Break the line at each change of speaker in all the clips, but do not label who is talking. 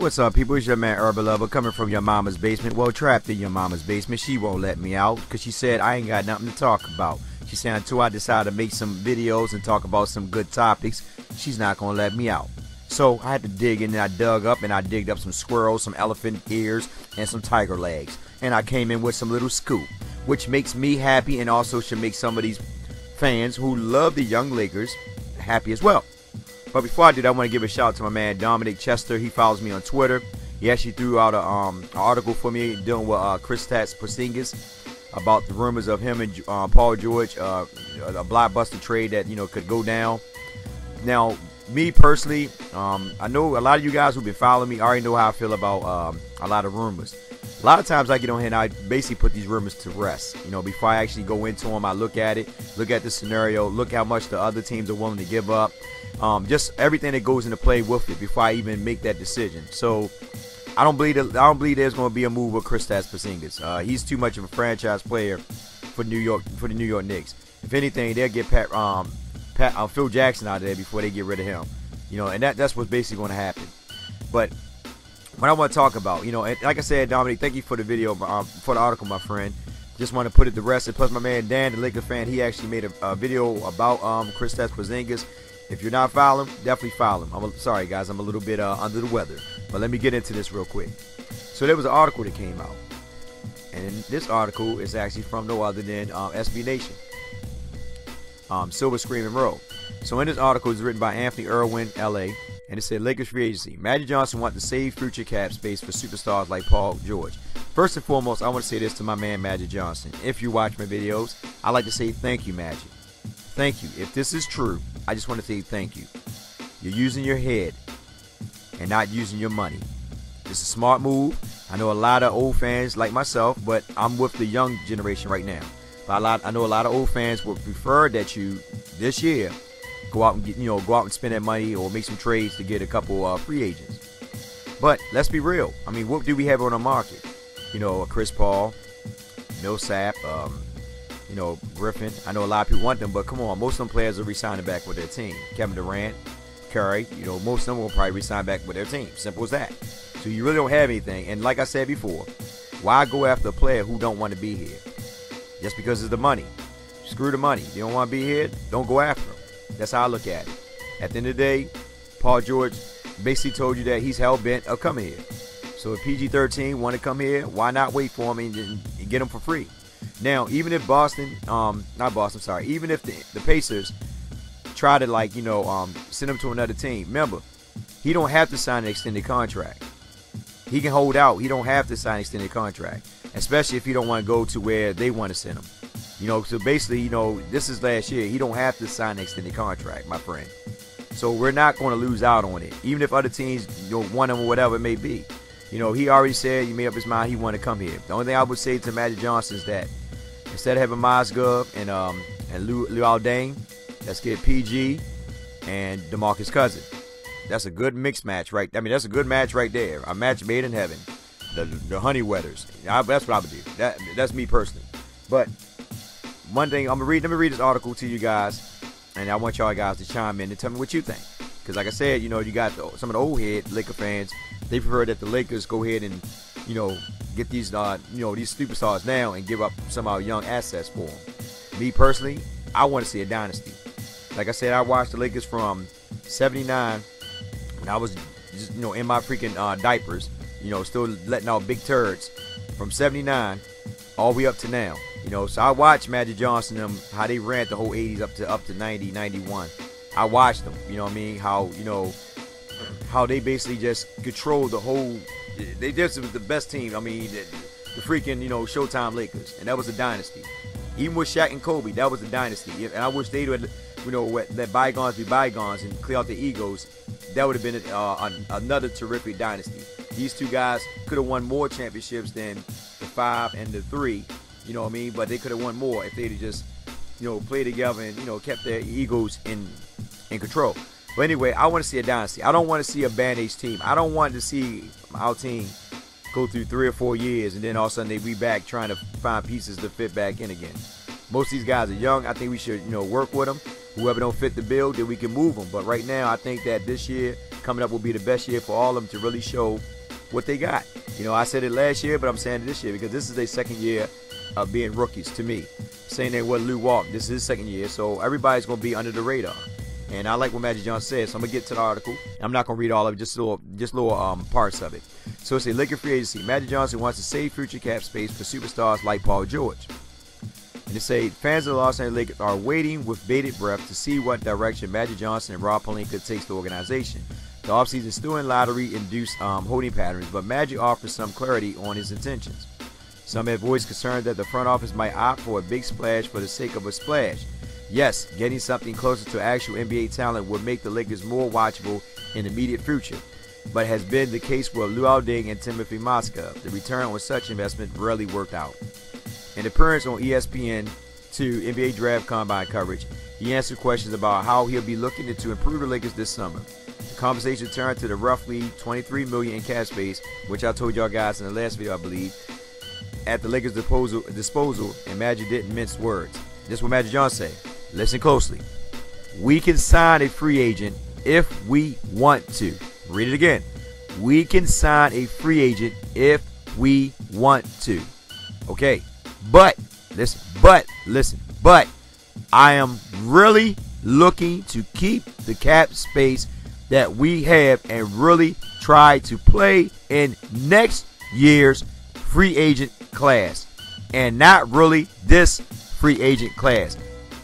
What's up, people? It's your man Urban Lover coming from your mama's basement. Well, trapped in your mama's basement. She won't let me out because she said I ain't got nothing to talk about. She said until I decide to make some videos and talk about some good topics, she's not gonna let me out. So I had to dig in and I dug up and I digged up some squirrels, some elephant ears, and some tiger legs. And I came in with some little scoop, which makes me happy and also should make some of these fans who love the young Lakers happy as well. But before I do I want to give a shout out to my man Dominic Chester. He follows me on Twitter. He actually threw out a, um, an article for me dealing with uh, Tats Porzingis about the rumors of him and uh, Paul George, uh, a blockbuster trade that you know could go down. Now, me personally, um, I know a lot of you guys who've been following me already know how I feel about um, a lot of rumors. A lot of times I get on here and I basically put these rumors to rest. You know, before I actually go into them, I look at it, look at the scenario, look how much the other teams are willing to give up um, just everything that goes into play with it before I even make that decision. So I don't believe that, I don't believe there's going to be a move with Kristaps Porzingis. Uh, he's too much of a franchise player for New York for the New York Knicks. If anything, they'll get Pat, um, Pat uh, Phil Jackson out of there before they get rid of him. You know, and that that's what's basically going to happen. But what I want to talk about, you know, and like I said, Dominic, thank you for the video, um, for the article, my friend. Just want to put it to rest. And plus, my man Dan, the Laker fan, he actually made a, a video about um, Kristaps Porzingis if you're not following, definitely follow him. I'm a, sorry, guys, I'm a little bit uh, under the weather, but let me get into this real quick. So there was an article that came out, and this article is actually from no other than um, SB Nation, um, Silver Screen and Roll. So in this article, it's written by Anthony Irwin, LA, and it said Lakers free agency. Magic Johnson wants to save future cap space for superstars like Paul George. First and foremost, I want to say this to my man Magic Johnson. If you watch my videos, I like to say thank you, Magic. Thank you. If this is true, I just want to say thank you. You're using your head and not using your money. It's a smart move. I know a lot of old fans like myself, but I'm with the young generation right now. But a lot, I know a lot of old fans would prefer that you this year go out and get, you know, go out and spend that money or make some trades to get a couple uh, free agents. But let's be real. I mean, what do we have on the market? You know, Chris Paul, Millsap, um, you know, Griffin. I know a lot of people want them, but come on, most of them players are resigning back with their team. Kevin Durant, Curry, you know, most of them will probably resign back with their team. Simple as that. So you really don't have anything. And like I said before, why go after a player who don't want to be here? Just because it's the money. Screw the money. You don't want to be here, don't go after him. That's how I look at it. At the end of the day, Paul George basically told you that he's hell bent of coming here. So if PG-13 want to come here, why not wait for him and get him for free? Now, even if Boston, um, not Boston, sorry, even if the, the Pacers try to like, you know, um, send him to another team, remember, he don't have to sign an extended contract. He can hold out. He don't have to sign an extended contract, especially if he don't want to go to where they want to send him. You know, so basically, you know, this is last year. He don't have to sign an extended contract, my friend. So we're not going to lose out on it, even if other teams you know, want him or whatever it may be. You know, he already said he made up his mind he want to come here. The only thing I would say to Magic Johnson is that instead of having Mozgov and um and Lou, Luol let's get PG and DeMarcus Cousins. That's a good mixed match, right? I mean, that's a good match right there. A match made in heaven. The the honey weathers. I, that's what I would do. That that's me personally. But one thing I'm gonna read. Let me read this article to you guys, and I want y'all guys to chime in and tell me what you think. Because like I said, you know, you got the, some of the old head Laker fans. They prefer that the Lakers go ahead and you know get these uh, you know these superstars now and give up some of our young assets for them. Me personally, I want to see a dynasty. Like I said, I watched the Lakers from '79 when I was just, you know in my freaking uh, diapers, you know, still letting out big turds from '79 all the way up to now. You know, so I watched Magic Johnson them how they ran the whole 80s up to up to 90, 91. I watched them. You know what I mean? How you know how they basically just controlled the whole they just was the best team. I mean, the, the, freaking you know Showtime Lakers, and that was a dynasty. Even with Shaq and Kobe, that was a dynasty. And I wish they would, you know, let bygones be bygones and clear out the egos. That would have been uh, another terrific dynasty. These two guys could have won more championships than the five and the three. You know what I mean? But they could have won more if they'd just, you know, played together and you know kept their egos in in control. But anyway, I want to see a dynasty. I don't want to see a band-aid team. I don't want to see our team go through three or four years and then all of a sudden they be back trying to find pieces to fit back in again. Most of these guys are young. I think we should, you know, work with them. Whoever don't fit the bill, then we can move them. But right now, I think that this year coming up will be the best year for all of them to really show what they got. You know, I said it last year, but I'm saying it this year because this is their second year of being rookies to me. Saying they were Luke Walton. This is his second year, so everybody's going to be under the radar. And I like what Magic Johnson said, so I'm gonna get to the article. I'm not gonna read all of it, just little, just little um, parts of it. So it's a Laker free agency. Magic Johnson wants to save future cap space for superstars like Paul George. And they say fans of the Los Angeles Lakers are waiting with bated breath to see what direction Magic Johnson and Rob Pelinka takes the organization. The offseason still in lottery-induced um, holding patterns, but Magic offers some clarity on his intentions. Some have voiced concern that the front office might opt for a big splash for the sake of a splash. Yes, getting something closer to actual NBA talent would make the Lakers more watchable in the immediate future, but has been the case with Luol Deng and Timofey Mozgov. The return on such investment rarely worked out. An appearance on ESPN 2 NBA Draft Combine coverage, he answered questions about how he'll be looking to improve the Lakers this summer. The conversation turned to the roughly 23 million in cap space, which I told y'all guys in the last video, I believe, at the Lakers' disposal, disposal and Magic didn't mince words. This is what Magic Johnson said. Listen closely. We can sign a free agent if we want to. Read it again. We can sign a free agent if we want to. Okay. But listen, but listen, but I am really looking to keep the cap space that we have and really try to play in next year's free agent class and not really this free agent class.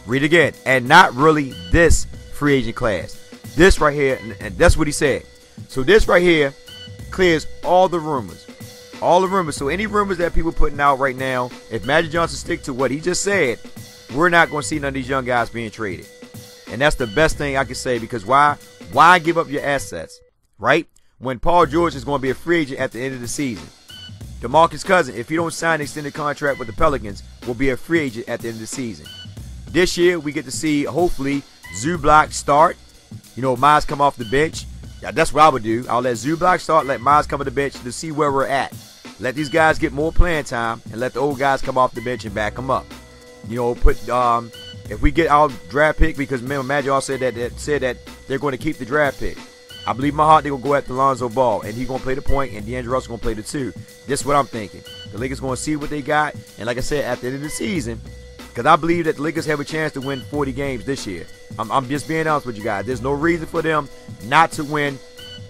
Read again, and not really this free agent class. This right here, and that's what he said. So this right here clears all the rumors all the rumors. So any rumors that people putting out right now, if Magic Johnson stick to what he just said, we're not going to see none of these young guys being traded. And that's the best thing I can say because why? Why give up your assets, right? When Paul George is going to be a free agent at the end of the season. DeMarcus Cousin, if he don't sign an extended contract with the Pelicans, will be a free agent at the end of the season. This year, we get to see, hopefully, Zubac start. You know, Miles come off the bench. Yeah, that's what I would do. I'll let Zubac start, let Miles come to the bench to see where we're at. Let these guys get more playing time and let the old guys come off the bench and back them up. You know, put um, if we get our draft pick because remember Magic all said that, that said that they're going to keep the draft pick. I believe my heart they're gonna go after Lonzo Ball and he's gonna play the point and D'Angelo Russell gonna play the two. This is what I'm thinking. The Lakers gonna see what they got, and like I said, at the end of the season, because I believe that the Lakers have a chance to win 40 games this year. I'm, I'm just being honest with you guys. There's no reason for them not to win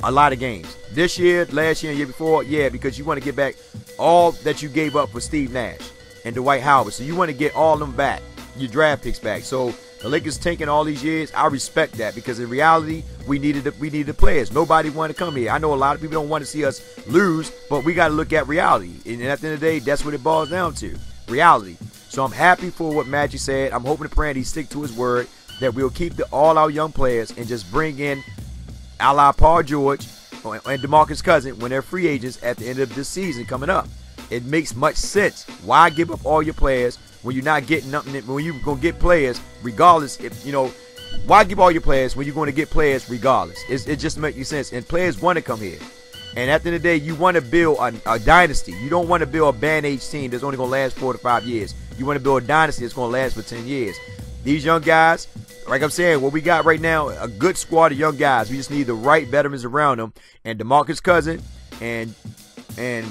a lot of games. This year, last year, and year before, yeah, because you want to get back all that you gave up for Steve Nash and Dwight Howard. So you want to get all of them back, your draft picks back. So the Lakers taking all these years, I respect that because in reality, we needed the, we needed the players. Nobody wanted to come here. I know a lot of people don't want to see us lose, but we got to look at reality. And at the end of the day, that's what it boils down to, reality. So I'm happy for what Magic said. I'm hoping to pray he stick to his word that we'll keep the, all our young players and just bring in a la Paul George and DeMarcus Cousin when they're free agents at the end of this season coming up. It makes much sense. Why give up all your players when you're not getting nothing? When you're gonna get players regardless, if you know, why give all your players when you're going to get players regardless? It's, it just makes sense. And players want to come here. And at the end of the day, you want to build a, a dynasty. You don't want to build a band age team that's only going to last four to five years. You want to build a dynasty that's going to last for 10 years. These young guys, like I'm saying, what we got right now, a good squad of young guys. We just need the right veterans around them. And DeMarcus Cousin and and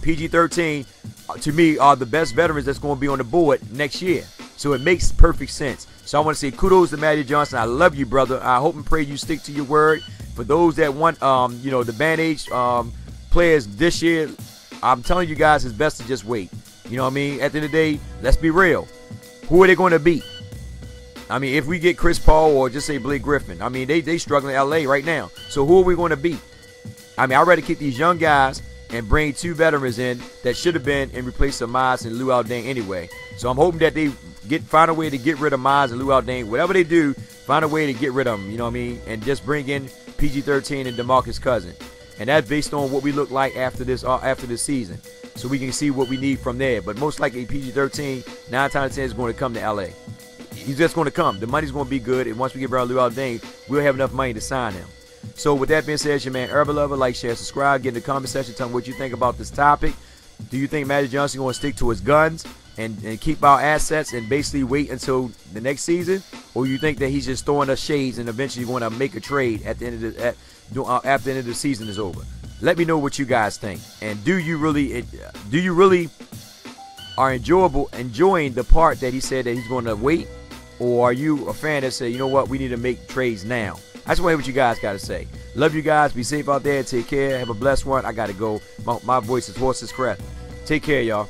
PG13 uh, to me are the best veterans that's going to be on the board next year. So it makes perfect sense. So I want to say kudos to Magic Johnson. I love you, brother. I hope and pray you stick to your word. For those that want, um, you know, the band age um, players this year, I'm telling you guys, it's best to just wait. You know what I mean? At the end of the day, let's be real. Who are they going to beat? I mean, if we get Chris Paul or just say Blake Griffin, I mean, they they struggling in LA right now. So who are we going to beat? I mean, I'd rather keep these young guys and bring two veterans in that should have been and replace Miles and Luol Deng anyway. So I'm hoping that they get find a way to get rid of Miles and Luol Deng. Whatever they do, find a way to get rid of them. You know what I mean? And just bring in PG13 and DeMarcus Cousin. And that's based on what we look like after this uh, after this season. So we can see what we need from there. But most likely PG13, nine times out of ten is going to come to LA he's just going to come. The money's going to be good, and once we get Brad Luol Deng, we'll have enough money to sign him. So with that being said, your man Urban Lover. Like, share, subscribe. Get in the comment section. Tell me what you think about this topic. Do you think Magic Johnson going to stick to his guns, and, and keep our assets and basically wait until the next season, or you think that he's just throwing us shades and eventually going to make a trade at the end of the at, uh, after the end of the season is over? Let me know what you guys think, and do you really do you really are enjoyable enjoying the part that he said that he's going to wait, or are you a fan that say you know what we need to make trades now? I just want to hear what you guys got to say. Love you guys. Be safe out there. Take care. Have a blessed one. I got to go. My, my voice is horse's crap. Take care, y'all.